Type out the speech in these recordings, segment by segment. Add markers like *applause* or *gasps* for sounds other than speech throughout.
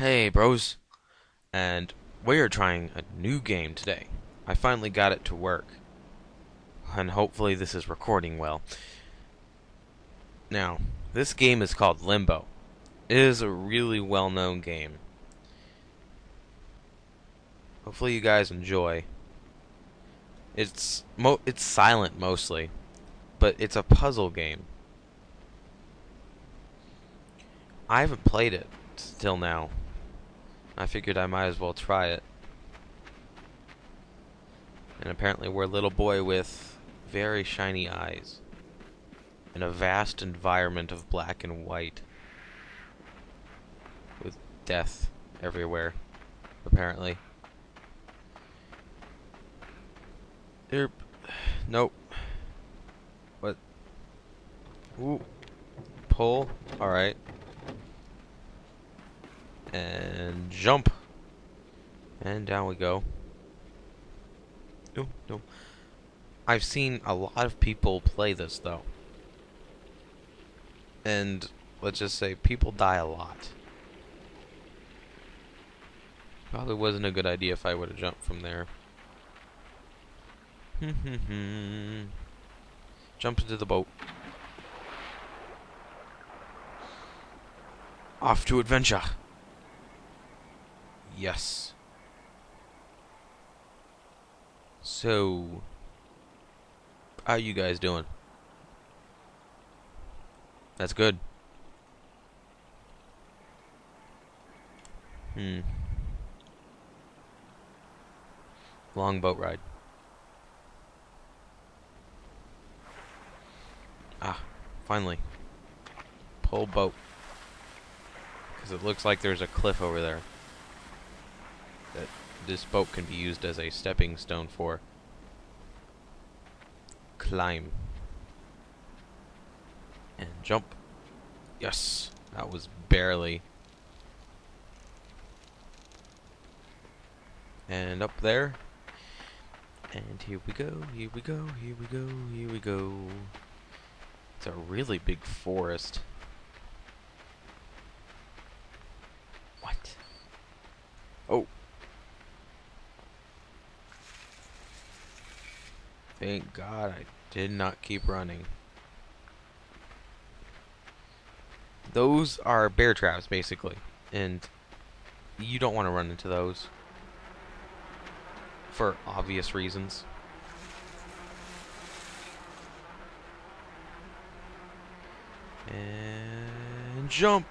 Hey, bros. And we are trying a new game today. I finally got it to work. And hopefully this is recording well. Now, this game is called Limbo. It is a really well-known game. Hopefully you guys enjoy. It's mo it's silent mostly, but it's a puzzle game. I haven't played it till now. I figured I might as well try it. And apparently we're a little boy with very shiny eyes. In a vast environment of black and white. With death everywhere, apparently. There. Nope. What? Ooh. Pull. Alright and jump. And down we go. No, no. I've seen a lot of people play this though. And let's just say people die a lot. Probably wasn't a good idea if I would have jumped from there. *laughs* Jump into the boat. Off to adventure. Yes. So, how you guys doing? That's good. Hmm. Long boat ride. Ah, finally. Pull boat. Because it looks like there's a cliff over there that this boat can be used as a stepping stone for. Climb. And jump. Yes, that was barely. And up there. And here we go, here we go, here we go, here we go. It's a really big forest. What? Oh, Thank God I did not keep running. Those are bear traps, basically. And you don't want to run into those. For obvious reasons. And jump!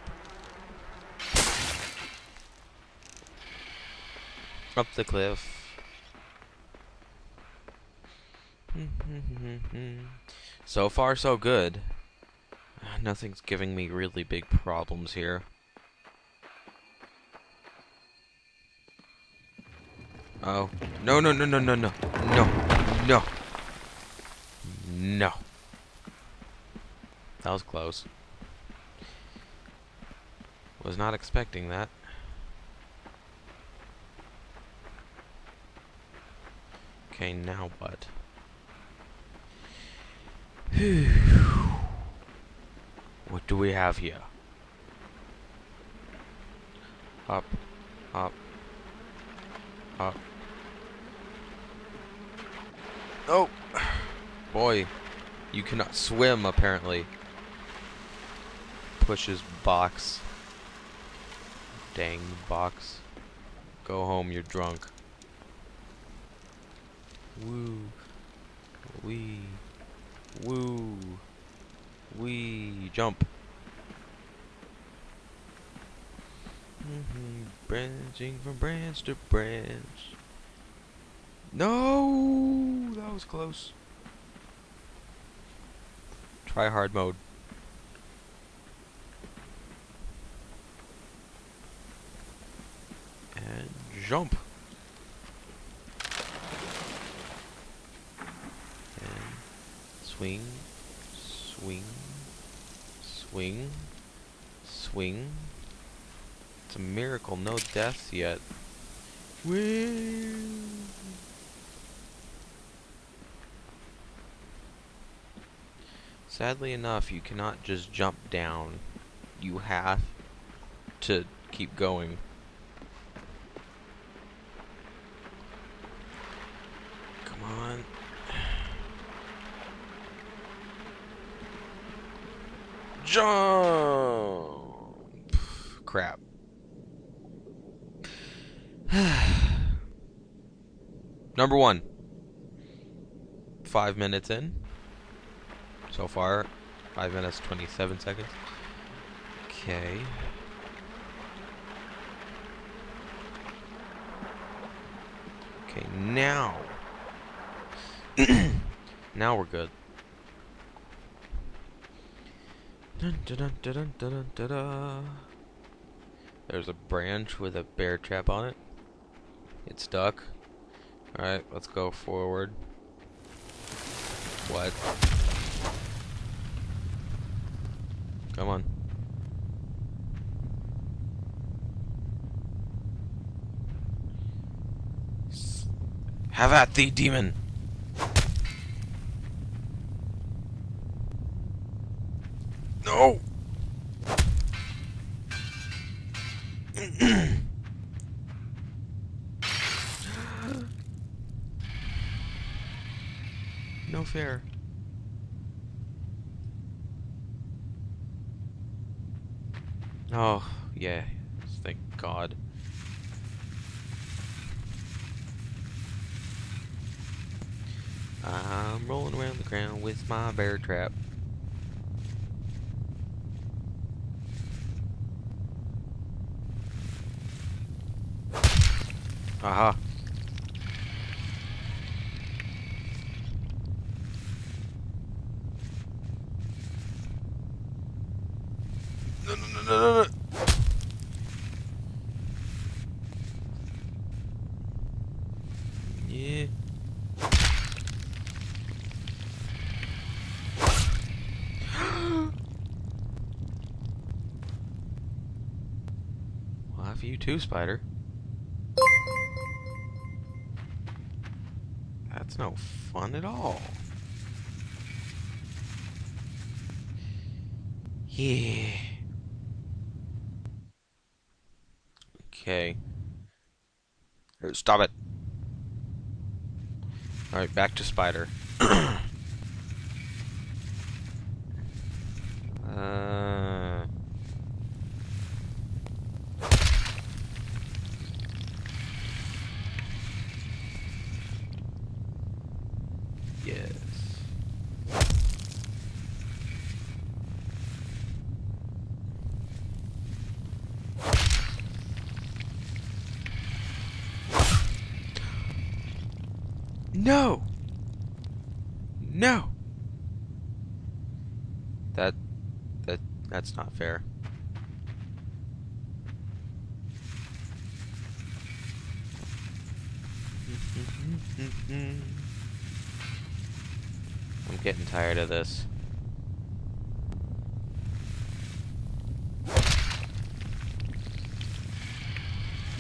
Up the cliff. Mm-hmm. so far, so good. Uh, nothing's giving me really big problems here. Oh. No, no, no, no, no, no. No. No. No. That was close. Was not expecting that. Okay, now what? *sighs* what do we have here? Up, up, up. Oh! *sighs* Boy, you cannot swim apparently. Pushes box. Dang box. Go home, you're drunk. Woo. Wee. Woo. Wee. Jump. Mm -hmm. Branching from branch to branch. No! That was close. Try hard mode. And jump. Swing, swing, swing, swing. It's a miracle, no deaths yet. Sadly enough, you cannot just jump down. You have to keep going. on. Jump! Crap. *sighs* Number one. Five minutes in. So far. Five minutes, 27 seconds. Okay. Okay, now. *clears throat* now we're good. Dun, dun, dun, There's a branch with a bear trap on it. It's stuck. Alright, let's go forward. What? Come on. Have at thee, demon! No! *gasps* no fair. Oh, yeah. Thank God. I'm rolling around the ground with my bear trap. Aha. No, no, no, no, no. Yeah. *gasps* well, have you too, Spider. That's no fun at all. Yeah. Okay. Stop it. Alright, back to Spider. *clears throat* uh... Yes. No! No! That... that... that's not fair. I'm getting tired of this.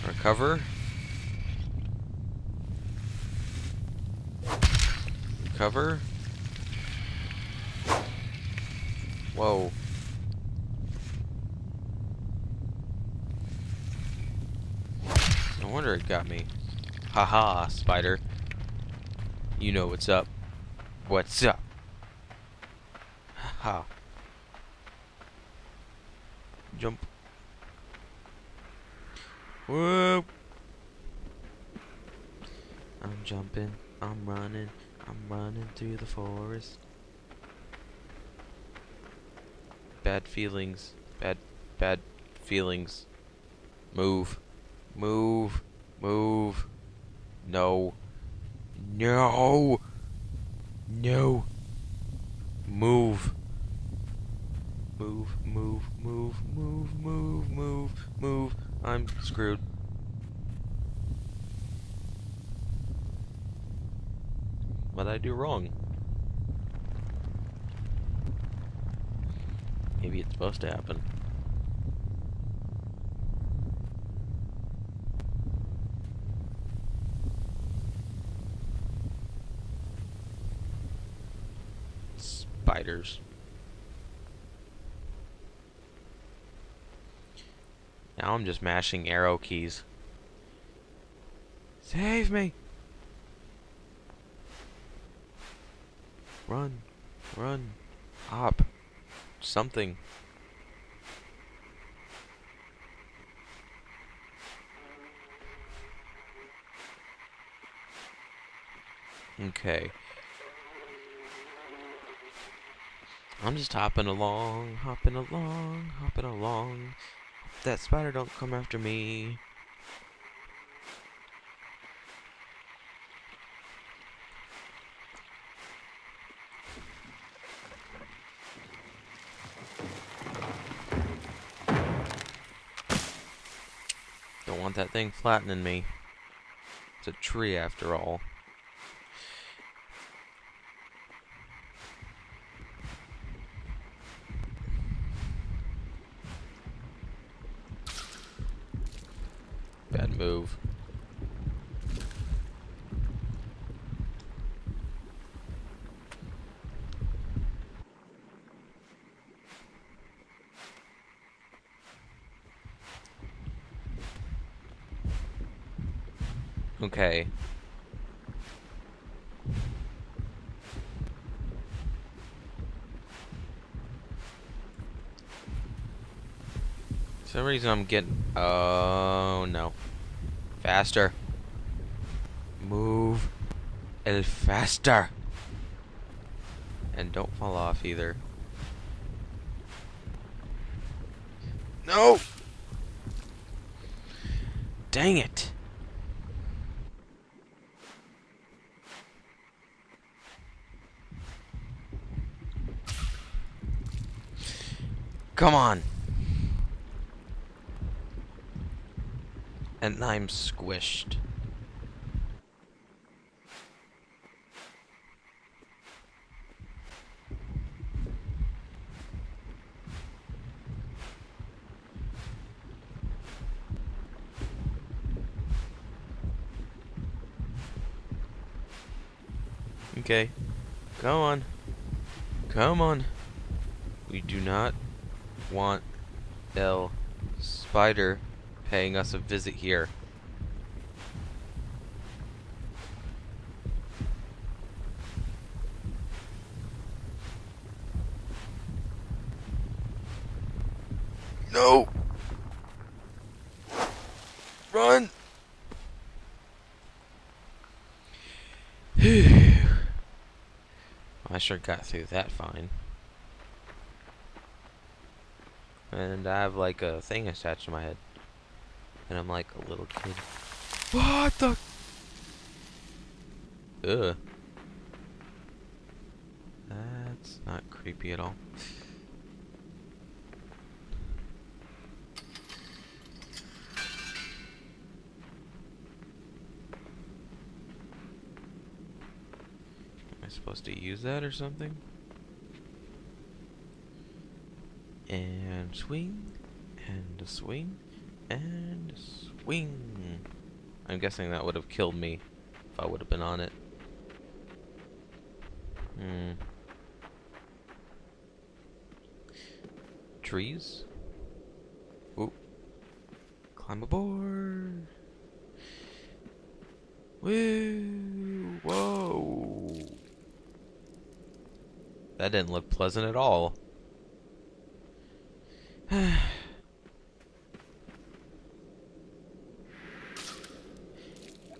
Recover. Recover. Whoa. No wonder it got me. Haha, -ha, spider. You know what's up. What's up? Ha. Jump. Whoop. I'm jumping. I'm running. I'm running through the forest. Bad feelings. Bad, bad feelings. Move. Move. Move. No. No. No. Move. Move, move, move, move, move, move, move. I'm screwed. What did I do wrong? Maybe it's supposed to happen. Spiders. Now I'm just mashing arrow keys. Save me! Run. Run. Hop. Something. Okay. I'm just hopping along, hopping along, hopping along. That spider don't come after me. Don't want that thing flattening me. It's a tree after all. Bad move. Okay. For some reason I'm getting... Oh, no. Faster. Move. El faster. And don't fall off either. No! Dang it. Come on. And I'm squished. Okay. Come on. Come on. We do not want El Spider paying us a visit here. No! Run! I sure got through that fine. And I have like a thing attached to my head. And I'm like a little kid. What the? Ugh. That's not creepy at all. Am I supposed to use that or something? And swing, and swing, and swing. I'm guessing that would have killed me if I would have been on it. Hmm. Trees? Ooh. Climb aboard! Woo! Whoa! That didn't look pleasant at all. *sighs*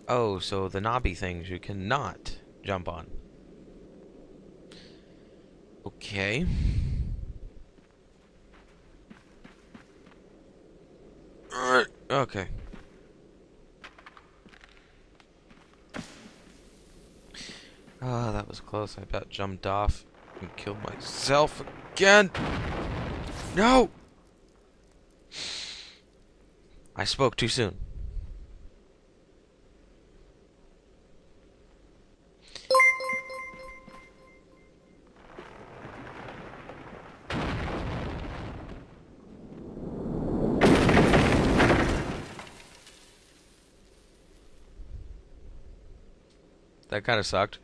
oh, so the knobby things you cannot jump on. Okay. Alright, okay. Ah, oh, that was close. I about jumped off and killed myself again. No! I spoke too soon. That kind of sucked.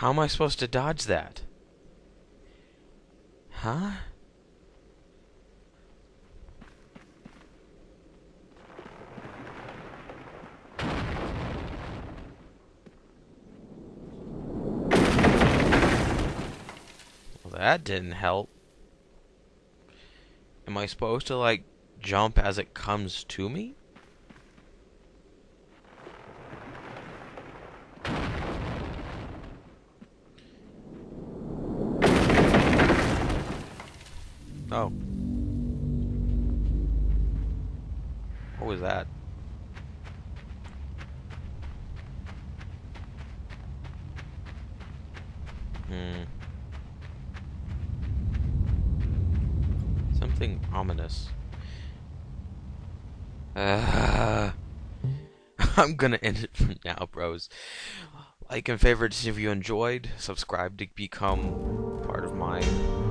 How am I supposed to dodge that? Huh? Well, that didn't help. Am I supposed to, like, jump as it comes to me? Something ominous. Uh, *laughs* I'm gonna end it for now, bros. Like and favorite if you enjoyed. Subscribe to become part of my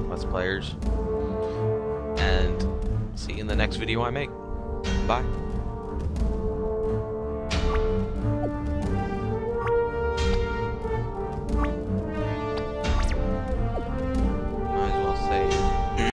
Let's Players. And see you in the next video I make. Bye.